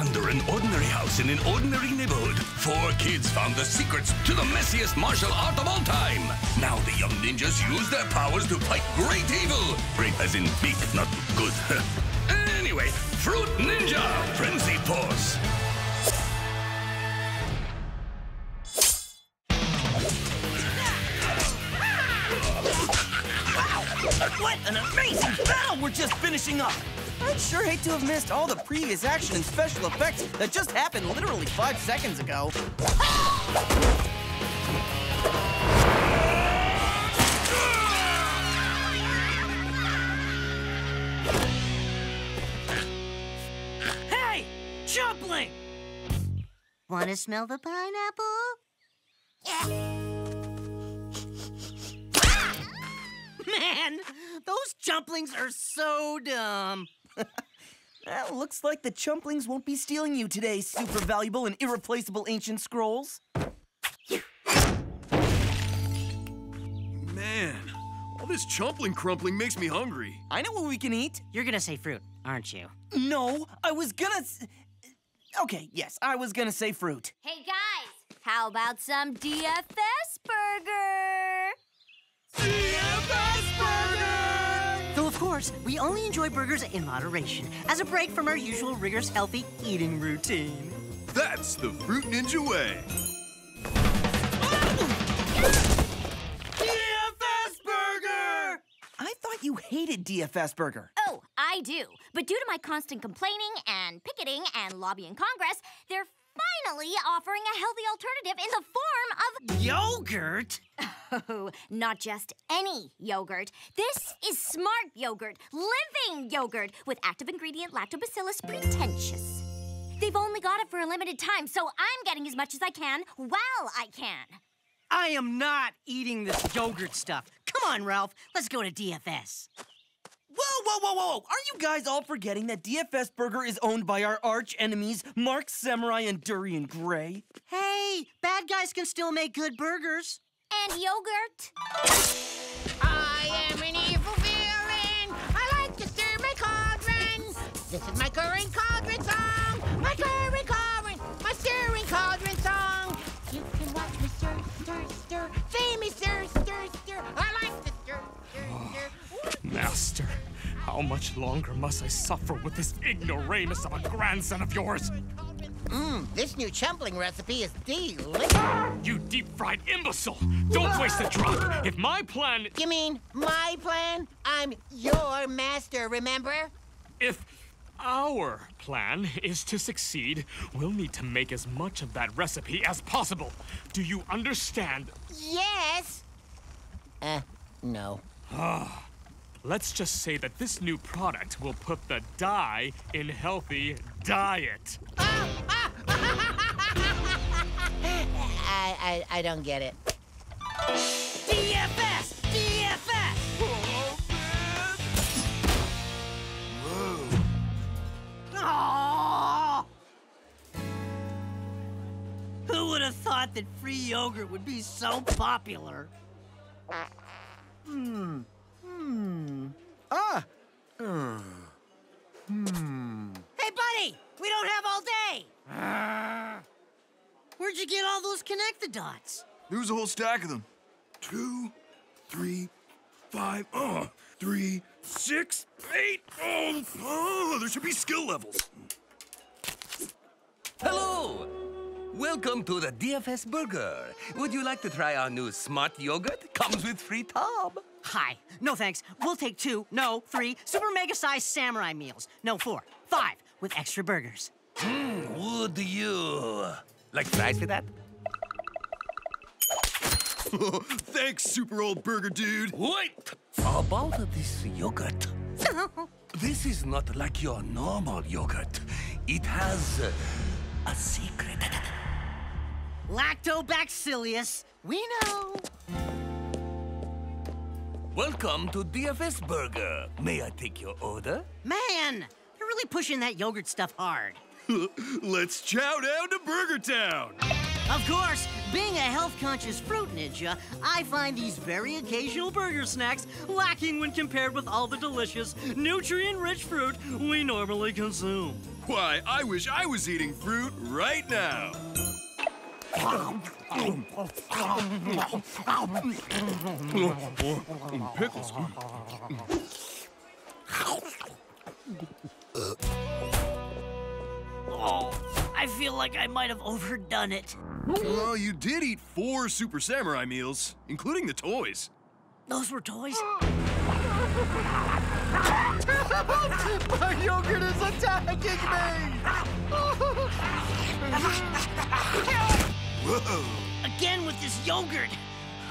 Under an ordinary house in an ordinary neighborhood, four kids found the secrets to the messiest martial art of all time. Now the young ninjas use their powers to fight great evil. Great as in big, not good. anyway, Fruit Ninja, Frenzy Force. What an amazing battle we're just finishing up! I'd sure hate to have missed all the previous action and special effects that just happened literally five seconds ago. Hey! Chumpling! Want to smell the pineapple? Yeah. Man, those chumplings are so dumb. well, looks like the chumplings won't be stealing you today, super valuable and irreplaceable ancient scrolls. Man, all this chumpling crumpling makes me hungry. I know what we can eat. You're gonna say fruit, aren't you? No, I was gonna. S- okay, yes, I was gonna say fruit. Hey guys, how about some DFS burger? Though, of course, we only enjoy burgers in moderation, as a break from our usual rigorous healthy eating routine. That's the Fruit Ninja way. DFS Burger! I thought you hated DFS Burger. Oh, I do. But due to my constant complaining and picketing and lobbying Congress, they're finally offering a healthy alternative in the form of Yogurt? Oh, not just any yogurt. This is smart yogurt, living yogurt with active ingredient lactobacillus pretentious. They've only got it for a limited time, so I'm getting as much as I can while I can. I am not eating this yogurt stuff. Come on, Ralph, let's go to DFS. Whoa, whoa, whoa, whoa! Are you guys all forgetting that DFS Burger is owned by our arch enemies, Mark Samurai and Durian Grey? Hey, bad guys can still make good burgers. And yogurt? I am an evil villain. I like to stir my cauldron. This is my current cauldron song. My current cauldron, my stirring cauldron song. You can watch me stir, stir, stir. Famous stir, stir, stir. I like to stir, stir, oh, stir. Master, how much longer must I suffer with this ignoramus of a grandson of yours? Mmm, this new chumpling recipe is delicious. You deep fried imbecile! Don't waste a drop! If my plan. You mean my plan? I'm your master, remember? If our plan is to succeed, we'll need to make as much of that recipe as possible. Do you understand? Yes. Uh, no. Let's just say that this new product will put the dye in healthy diet. I, I, I don't get it. DFS! DFS! Who would have thought that free yogurt would be so popular? Hmm. Hmm. Ah. Hmm. Hey, buddy! We don't have all day! Where'd you get all those connected dots? There was a whole stack of them. Two, three, five, uh, three, six, eight. Oh, oh, there should be skill levels. Hello! Welcome to the DFS Burger. Would you like to try our new smart yogurt? Comes with free tub. Hi. No thanks. We'll take two, no, three super mega sized samurai meals. No, four, five with extra burgers. Hmm, Would you like fries with that? Thanks, super old burger dude. Wait! About this yogurt. this is not like your normal yogurt. It has uh, a secret. Lactobacillus. We know. Welcome to DFS Burger. May I take your order? Man, they're really pushing that yogurt stuff hard. Let's chow down to Burger Town. Of course, being a health conscious fruit ninja, I find these very occasional burger snacks lacking when compared with all the delicious, nutrient rich fruit we normally consume. Why, I wish I was eating fruit right now. Pickles. Feel like I might have overdone it. Well, you did eat four Super Samurai meals, including the toys. Those were toys? My yogurt is attacking me! Whoa! Again with this yogurt.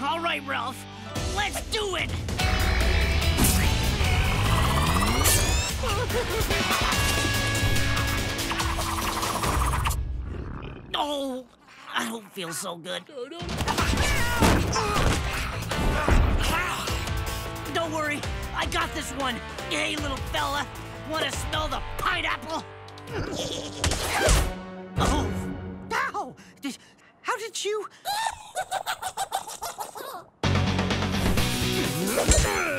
All right, Ralph, let's do it. Oh, I don't feel so good. Don't worry, I got this one. Hey, little fella, want to smell the pineapple? oh, Ow! Did, how did you?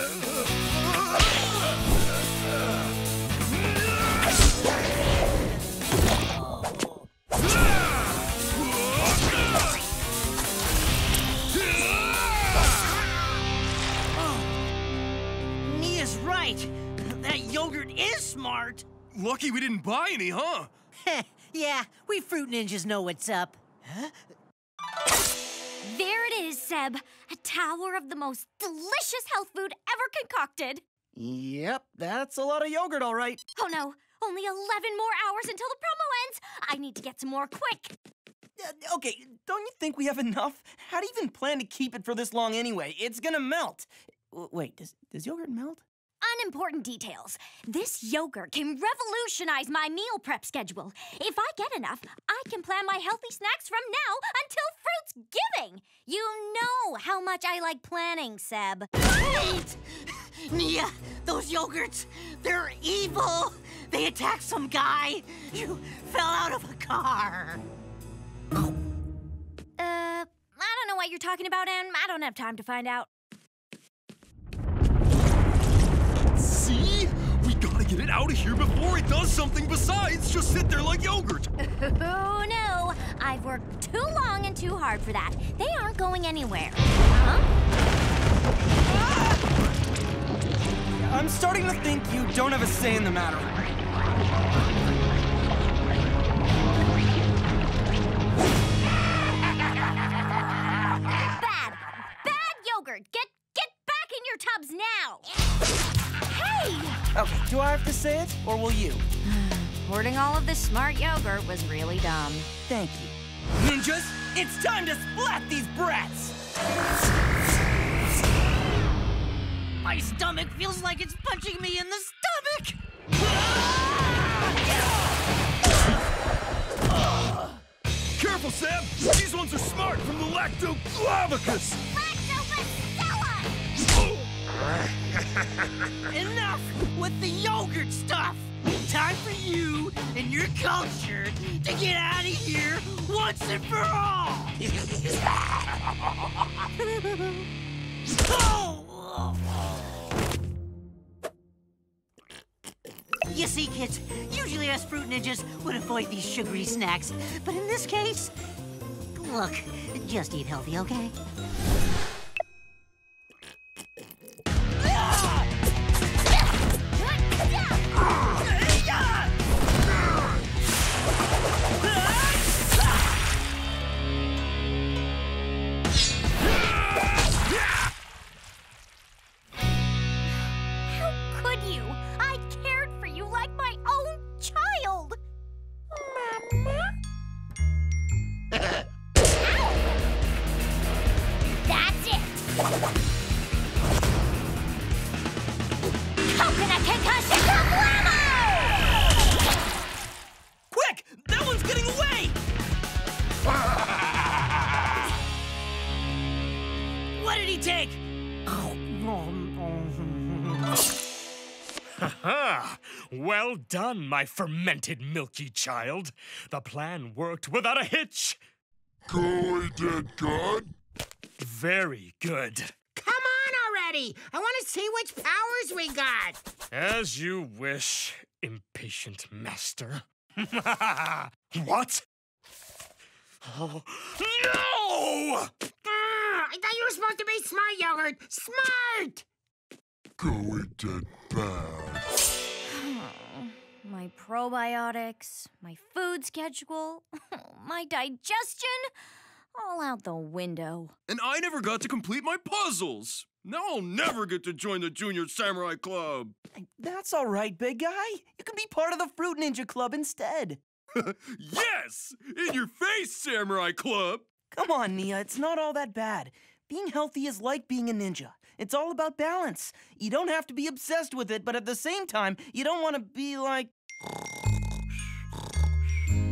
right. That yogurt is smart. Lucky we didn't buy any, huh? yeah, we fruit ninjas know what's up. There it is, Seb. A tower of the most delicious health food ever concocted. Yep, that's a lot of yogurt, all right. Oh no, only 11 more hours until the promo ends. I need to get some more quick. Uh, okay, don't you think we have enough? How do you even plan to keep it for this long anyway? It's gonna melt. W- Wait, does, does yogurt melt? Unimportant details. This yogurt can revolutionize my meal prep schedule. If I get enough, I can plan my healthy snacks from now until fruit's giving. You know how much I like planning, Seb. Wait! Niya, those yogurts, they're evil! They attacked some guy! You fell out of a car! Uh, I don't know what you're talking about, and I don't have time to find out. Get out of here before it does something besides just sit there like yogurt. Oh no, I've worked too long and too hard for that. They aren't going anywhere. Huh? I'm starting to think you don't have a say in the matter. Say it, or will you? hoarding all of this smart yogurt was really dumb. Thank you. Ninjas, it's time to splat these brats! My stomach feels like it's punching me in the stomach! Careful, Sam! These ones are smart from the Lactoblavicus! Enough with the yogurt stuff! Time for you and your culture to get out of here once and for all! oh! You see, kids, usually us fruit ninjas would avoid these sugary snacks, but in this case, look, just eat healthy, okay? Well done, my fermented milky child. The plan worked without a hitch. Go, did good. Very good. Come on already! I want to see which powers we got. As you wish, impatient master. what? Oh, no! Ah, I thought you were supposed to be smart, Yogurt. Smart! Going dead bad. My probiotics, my food schedule, my digestion, all out the window. And I never got to complete my puzzles. Now I'll never get to join the Junior Samurai Club. That's all right, big guy. You can be part of the Fruit Ninja Club instead. yes! In your face, Samurai Club! Come on, Niya, it's not all that bad. Being healthy is like being a ninja. It's all about balance. You don't have to be obsessed with it, but at the same time, you don't want to be like.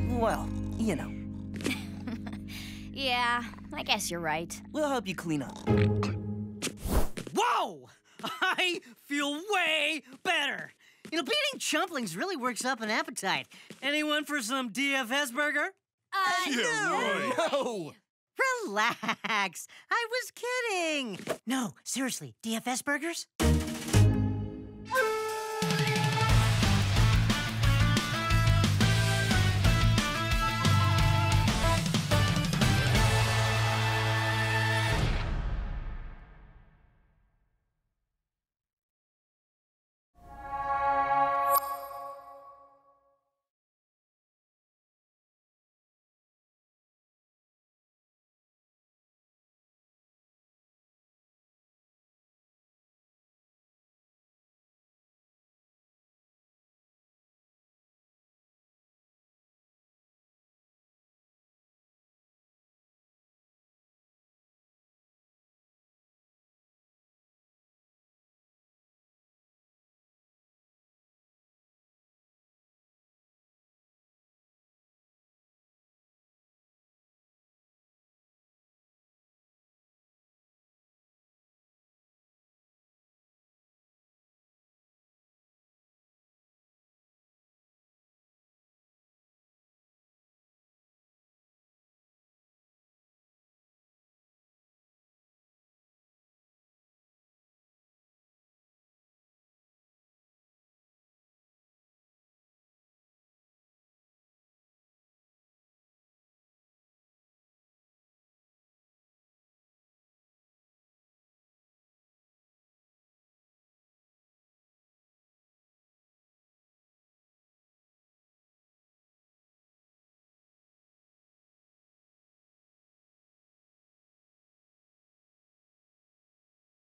Well, you know. Yeah, I guess you're right. We'll help you clean up. Whoa! I feel way better. You know, beating chumplings really works up an appetite. Anyone for some DFS burger? Uh, Yeah, right. No! Relax. I was kidding. No, seriously, DFS burgers?